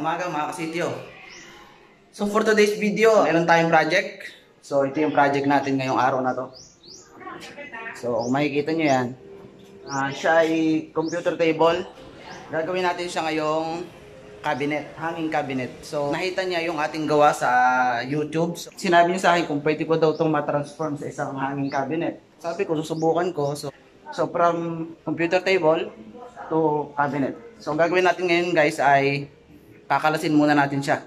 umaga mga kasityo. So for today's video, meron tayong project. So ito yung project natin ngayong araw na to. So kung makikita nyo yan, ah, siya ay computer table. Gagawin natin siya ngayong cabinet, hanging cabinet. So nakita niya yung ating gawa sa YouTube. So, sinabi niya sa akin kung pwede ko daw itong matransform sa isang hanging cabinet. Sabi ko, susubukan ko. So, so from computer table to cabinet. So ang gagawin natin ngayon guys ay kakalasin muna natin siya.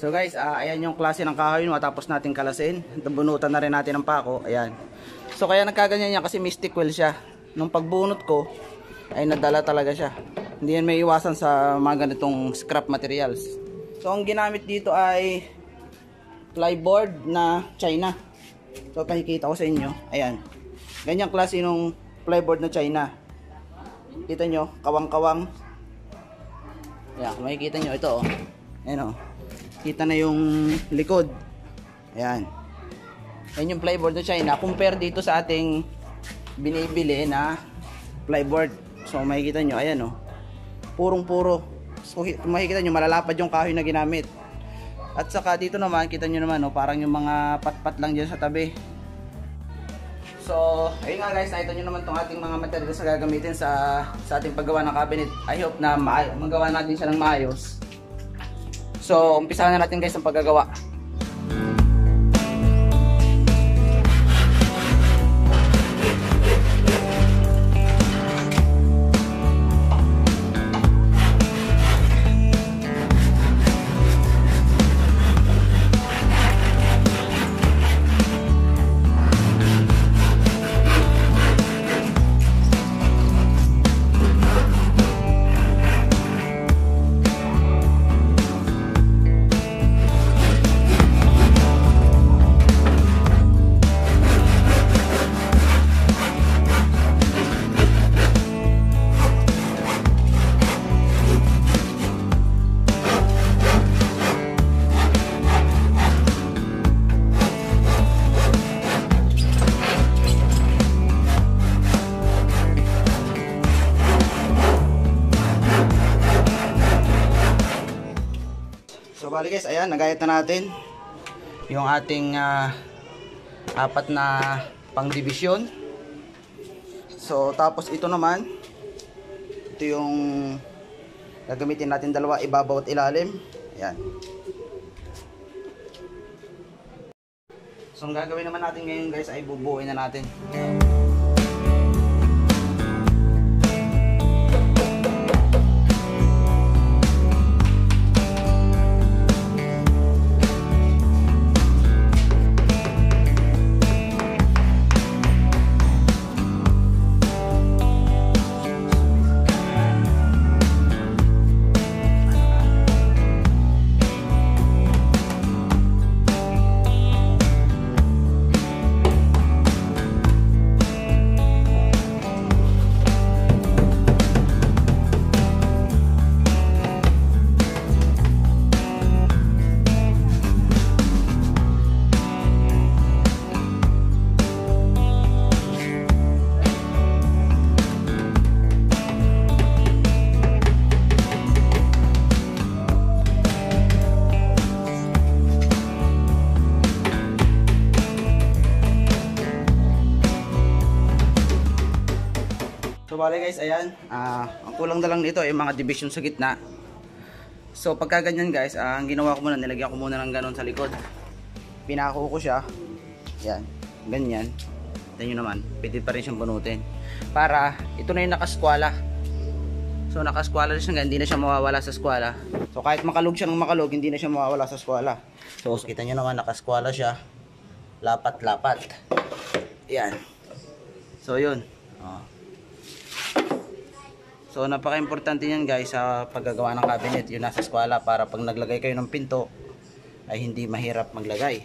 So guys, ah, ayan yung klase ng kahoy matapos natin kalasin. Bunutan na rin natin ng pako. Ayan. So kaya nagkaganyan yan kasi mystic well siya. Nung pagbunot ko, ay nadala talaga siya. Hindi yan may iwasan sa mga ganitong scrap materials. So ang ginamit dito ay plyboard na China. So pakikita ko sa inyo. Ayan. Ganyang klase ng plyboard na China. Kita nyo, kawang-kawang. Ayan, makikita nyo, ito oh. Ayan oh kita na yung likod. Ayan. Ayan yung plyboard na China compare dito sa ating binibili na plyboard so makikita nyo ayan oh. purong puro. So makikita nyo malalapad yung kahoy na ginamit. At saka dito naman kita nyo naman oh, parang yung mga patpat lang dyan sa tabi. So ayun nga guys nakita nyo naman tong ating mga materials na gagamitin sa sa ating paggawa ng cabinet. I hope na magawa natin siya ng maayos So, umpisahan na natin guys ang paggagawa. Bali guys, ayan, nagayat na natin yung ating ah, apat na pang division. So tapos ito naman, ito yung gagamitin natin dalawa, ibabaw at ilalim. Ayan. So ang gagawin naman natin ngayon guys ay bubuuin na natin. So bale guys, ayan, ah, ang kulang na lang nito ay mga division sa gitna. So pagka ganyan guys, ah, ang ginawa ko muna, nilagyan ko muna ng ganon sa likod. Pinako ko siya. Yan, ganyan. Tignan nyo naman, pwede pa rin siyang bunutin. Para, ito na yung nakaskwala. So nakaskwala siya, hindi na siya mawawala sa skwala. So kahit makalog siya ng makalog, hindi na siya mawawala sa skwala. So kita nyo naman, nakaskwala siya. Lapat-lapat. Yan. So yun. Oh. So napaka-importante niyan guys sa paggagawa ng cabinet, yung nasa eskwela para pag naglagay kayo ng pinto ay hindi mahirap maglagay.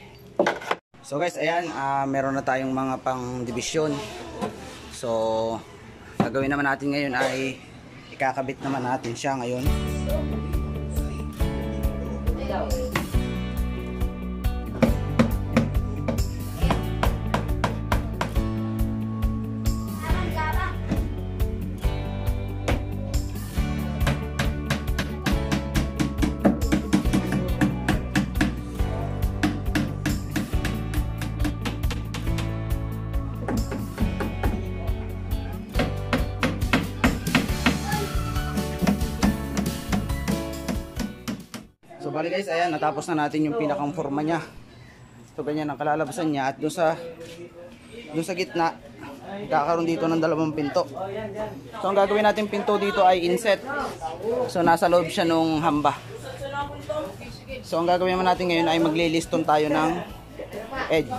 So guys, ayan, ah, meron na tayong mga pang division. So gagawin naman natin ngayon ay ikakabit naman natin siya ngayon. So bali guys, ayan, natapos na natin yung pinakang forma niya. So ganyan ang kalalabasan niya at doon sa doon sa gitna kakaroon dito ng dalawang pinto. So ang gagawin natin pinto dito ay inset. So nasa loob siya nung hamba. So ang gagawin naman natin ngayon ay magliliston tayo ng edge.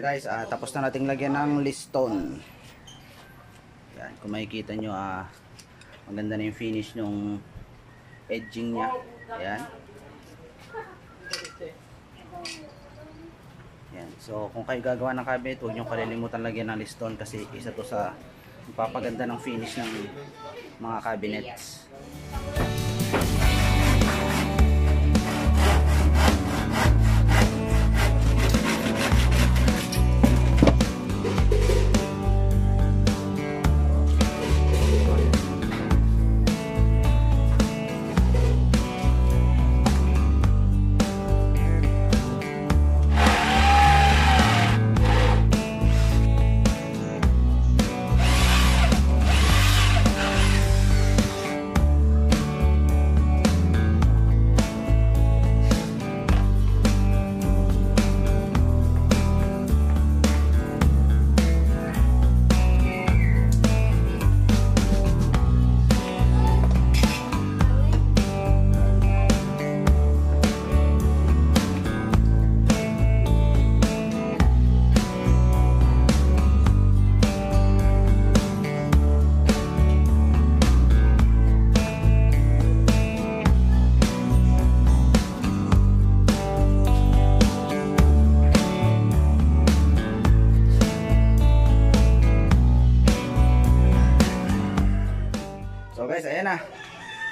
Guys, ah, tapos na nating lagyan ng liston. Yan, kung makikita nyo, ah, maganda na yung finish nung edging niya. Yan. Yan. So kung kayo gagawa ng cabinet, huwag nyo kalilimutan lagyan ng liston kasi isa to sa papaganda ng finish ng mga cabinets.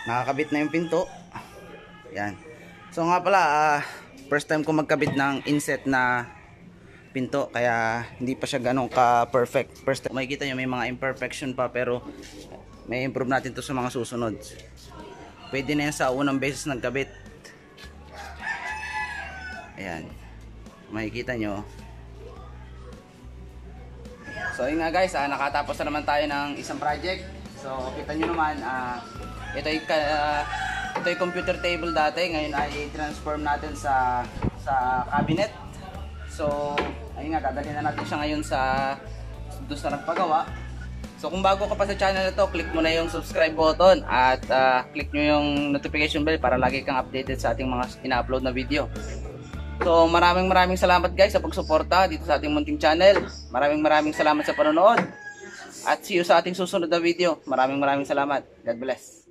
Nakakabit na yung pinto. Yan. So nga pala, ah, first time ko magkabit ng inset na pinto kaya hindi pa siya ganun ka-perfect. First time, makikita nyo may mga imperfection pa pero may improve natin to sa mga susunod. Pwede na yan sa unang beses nagkabit. Ayan. Makikita nyo. So yun nga guys, ah, nakatapos na naman tayo ng isang project. So kita nyo naman, ah, ito ay ka- ito ay computer table dati, ngayon ay transform natin sa sa cabinet. So ayun nga, dadalhin na natin siya ngayon sa doon sa nagpagawa. So kung bago ka pa sa channel na to, click mo na yung subscribe button at ah, click nyo yung notification bell para lagi kang updated sa ating mga ina-upload na video. So maraming maraming salamat guys sa pagsuporta dito sa ating munting channel. Maraming maraming salamat sa panonood. At see you sa ating susunod na video. Maraming maraming salamat. God bless.